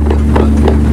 Yeah.